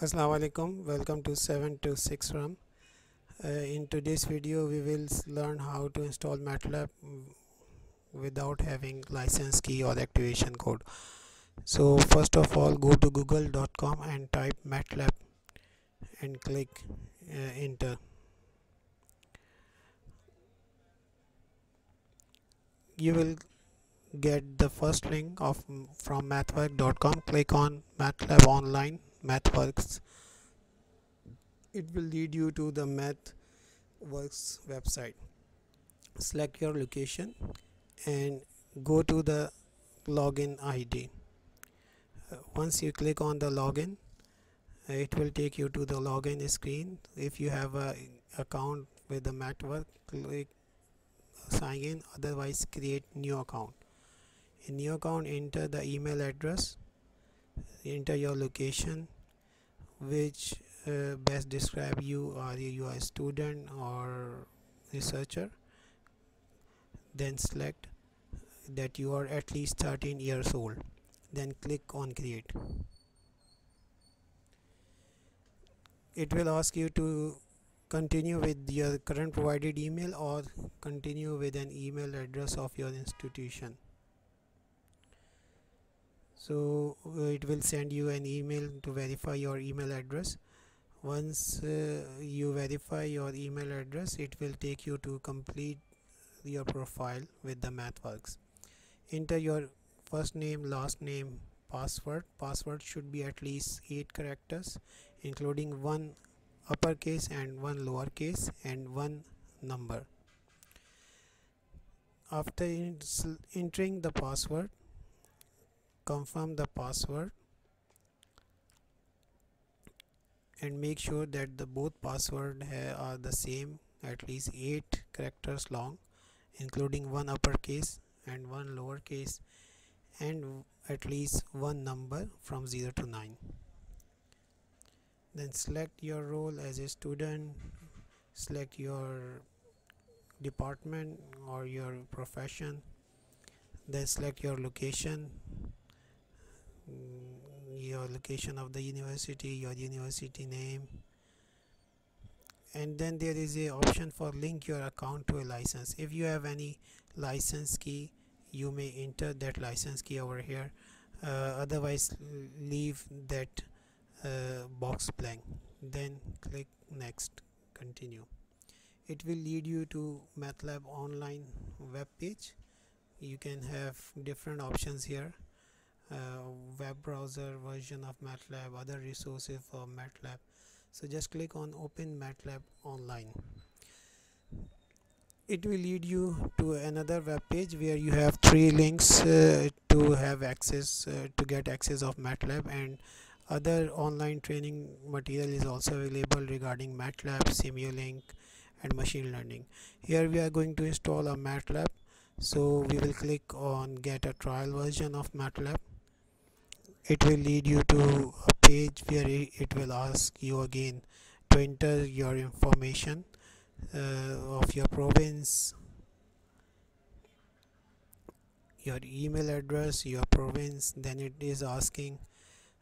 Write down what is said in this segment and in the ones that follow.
Assalamu alaikum welcome to 726 RUM. Uh, in today's video we will learn how to install MATLAB without having license key or activation code. So first of all go to google.com and type MATLAB and click uh, enter. You will get the first link of from mathwork.com click on MATLAB online mathworks it will lead you to the mathworks website. Select your location and go to the login id uh, once you click on the login uh, it will take you to the login screen. If you have a account with the MathWorks, click sign in otherwise create new account. In new account enter the email address enter your location which uh, best describe you? Are you a student or researcher? Then select that you are at least 13 years old. Then click on create. It will ask you to continue with your current provided email or continue with an email address of your institution so uh, it will send you an email to verify your email address. Once uh, you verify your email address it will take you to complete your profile with the mathworks. Enter your first name last name password. Password should be at least 8 characters including one uppercase and one lowercase and one number. After entering the password confirm the password and make sure that the both password are the same at least 8 characters long including one uppercase and one lowercase and at least one number from 0 to 9 then select your role as a student select your department or your profession then select your location your location of the university your university name. And then there is a option for link your account to a license. If you have any license key you may enter that license key over here. Uh, otherwise leave that uh, box blank. Then click next. Continue. It will lead you to MATLAB online web page. You can have different options here uh, web browser version of MATLAB other resources for MATLAB. So just click on open MATLAB online. It will lead you to another web page where you have three links uh, to have access uh, to get access of MATLAB and other online training material is also available regarding MATLAB, Simulink and machine learning. Here we are going to install a MATLAB. So we will click on get a trial version of MATLAB it will lead you to a page where it will ask you again to enter your information uh, of your province your email address your province. Then it is asking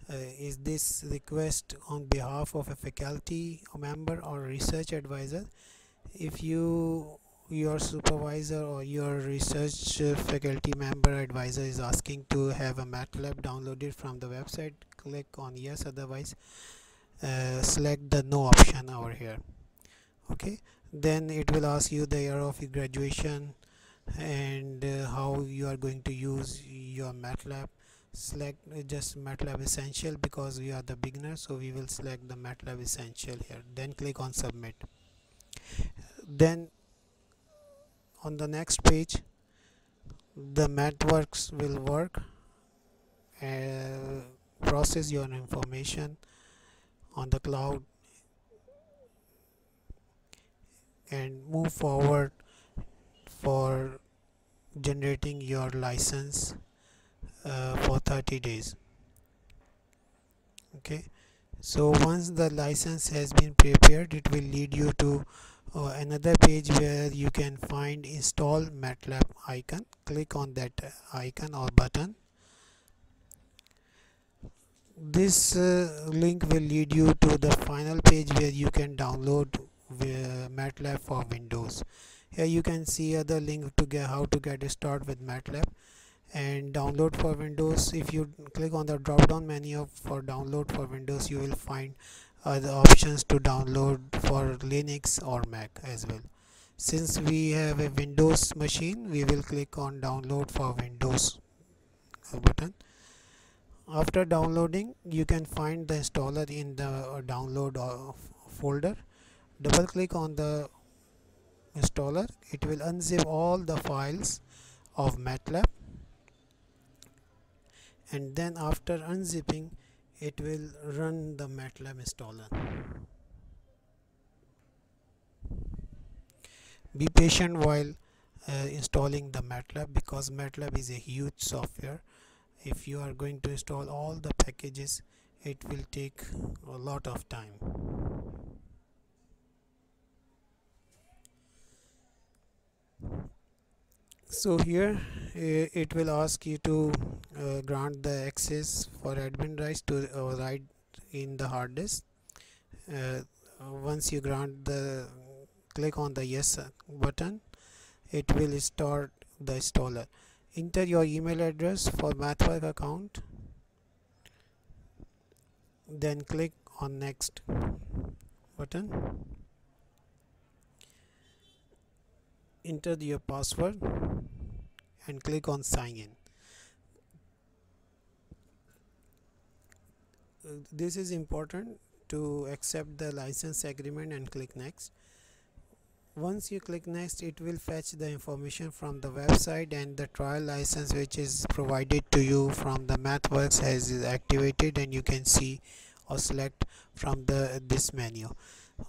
uh, is this request on behalf of a faculty member or research advisor? If you your supervisor or your research faculty member advisor is asking to have a MATLAB downloaded from the website click on yes otherwise uh, select the no option over here. Okay? Then it will ask you the year of your graduation and uh, how you are going to use your MATLAB. Select uh, just MATLAB essential because we are the beginner so we will select the MATLAB essential here. Then click on submit. Then on the next page the mathworks will work uh, process your information on the cloud and move forward for generating your license uh, for 30 days. Okay? So once the license has been prepared it will lead you to uh, another page where you can find install MATLAB icon. Click on that icon or button. This uh, link will lead you to the final page where you can download MATLAB for Windows. Here you can see other link to get how to get started with MATLAB and download for Windows. If you click on the drop down menu for download for Windows you will find other options to download for Linux or Mac as well. Since we have a Windows machine we will click on download for Windows button. After downloading you can find the installer in the uh, download uh, folder. Double click on the installer. It will unzip all the files of MATLAB. And then after unzipping it will run the MATLAB installer. Be patient while uh, installing the MATLAB because MATLAB is a huge software. If you are going to install all the packages it will take a lot of time. So here uh, it will ask you to uh, grant the access for admin rights to uh, write in the hard disk. Uh, once you grant the click on the yes button it will start the installer. Enter your email address for mathwork account then click on next button. Enter your password and click on sign in this is important to accept the license agreement and click next. Once you click next it will fetch the information from the website and the trial license which is provided to you from the mathworks has activated and you can see or select from the this menu.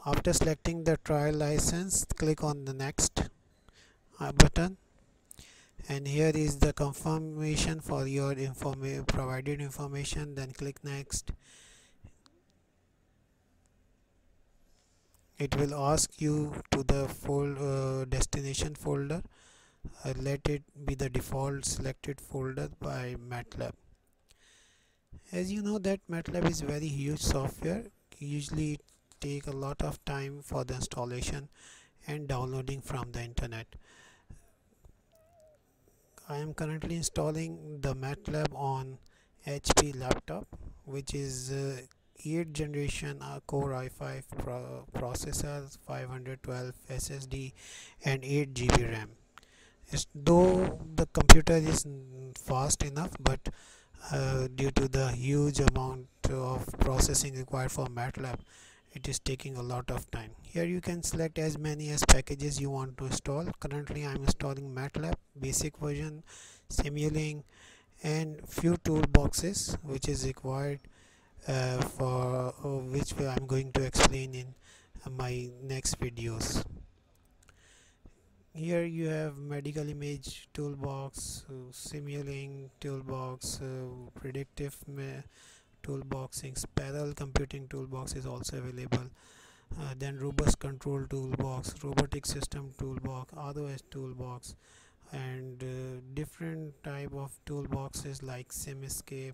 After selecting the trial license click on the next uh, button and here is the confirmation for your informa provided information then click next. It will ask you to the fold, uh, destination folder. Uh, let it be the default selected folder by MATLAB. As you know that MATLAB is very huge software. Usually it take a lot of time for the installation and downloading from the internet I am currently installing the MATLAB on HP laptop which is uh, 8th generation uh, Core i5 pro processor 512 SSD and 8 GB RAM. It's, though the computer is fast enough but uh, due to the huge amount of processing required for MATLAB it is taking a lot of time. Here you can select as many as packages you want to install. Currently I'm installing MATLAB basic version Simulink and few toolboxes which is required uh, for uh, which I'm going to explain in uh, my next videos. Here you have medical image toolbox uh, Simulink toolbox uh, predictive toolboxing parallel computing toolbox is also available. Uh, then robust control toolbox robotic system toolbox ROS toolbox and uh, different type of toolboxes like simscape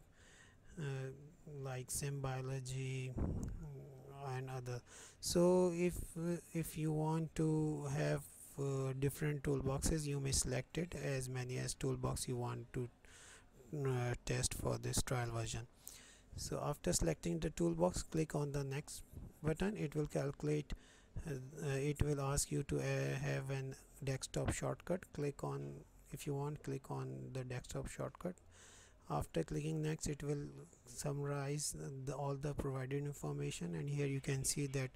uh, like SimBiology mm, and other. So if uh, if you want to have uh, different toolboxes you may select it as many as toolbox you want to uh, test for this trial version so after selecting the toolbox click on the next button. It will calculate uh, it will ask you to uh, have an desktop shortcut. Click on if you want click on the desktop shortcut. After clicking next it will summarize the, all the provided information. And here you can see that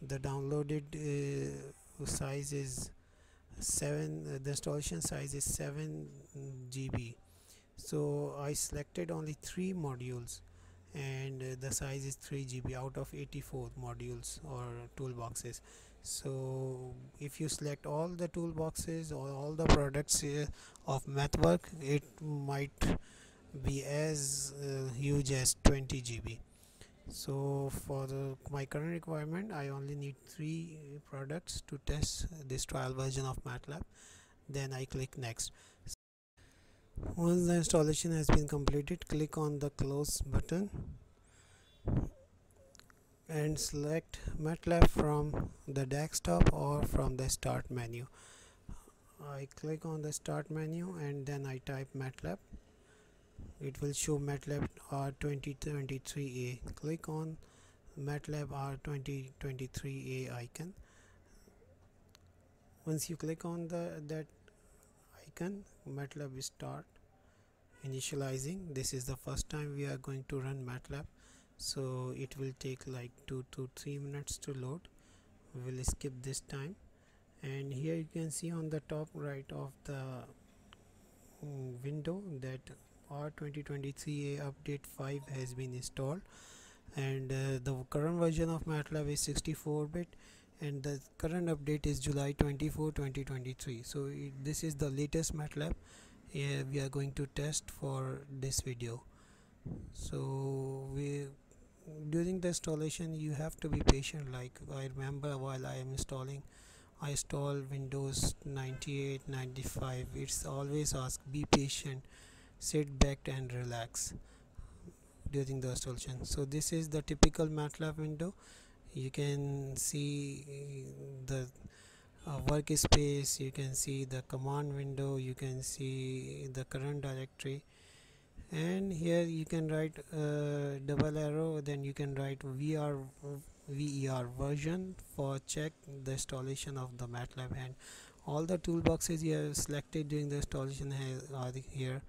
the downloaded uh, size is 7 uh, the installation size is 7 GB so I selected only three modules and uh, the size is 3 GB out of 84 modules or toolboxes. So if you select all the toolboxes or all the products uh, of MathWork it might be as uh, huge as 20 GB so for the, my current requirement I only need three products to test this trial version of MATLAB. Then I click next once the installation has been completed click on the close button and select MATLAB from the desktop or from the start menu. I click on the start menu and then I type MATLAB. It will show MATLAB R2023A click on MATLAB R2023A icon. Once you click on the that icon MATLAB will start initializing. This is the first time we are going to run MATLAB. So it will take like 2 to 3 minutes to load. We will skip this time. And here you can see on the top right of the mm, window that R2023A update 5 has been installed. And uh, the current version of MATLAB is 64 bit and the current update is July 24 2023 so it, this is the latest MATLAB uh, we are going to test for this video. So we during the installation you have to be patient. Like I remember while I am installing I install Windows 98 95 it's always ask be patient sit back and relax during the installation. So this is the typical MATLAB window. You can see the uh, workspace you can see the command window you can see the current directory. And here you can write uh, double arrow then you can write VR VER version for check the installation of the MATLAB. And all the toolboxes you have selected during the installation are here